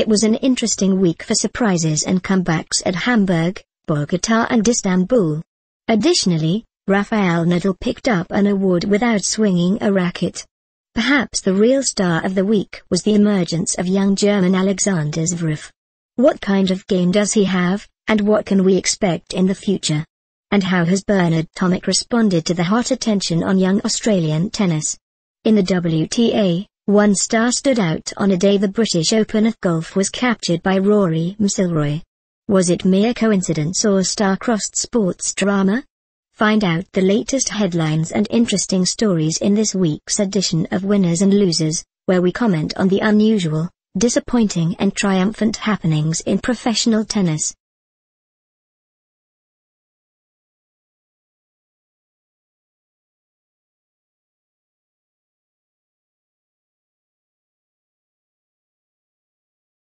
It was an interesting week for surprises and comebacks at Hamburg, Bogota and Istanbul. Additionally, Rafael Nadal picked up an award without swinging a racket. Perhaps the real star of the week was the emergence of young German Alexander Zverev. What kind of game does he have, and what can we expect in the future? And how has Bernard Tomic responded to the hot attention on young Australian tennis? In the WTA, one star stood out on a day the British Open of Golf was captured by Rory McIlroy. Was it mere coincidence or star-crossed sports drama? Find out the latest headlines and interesting stories in this week's edition of Winners and Losers, where we comment on the unusual, disappointing and triumphant happenings in professional tennis.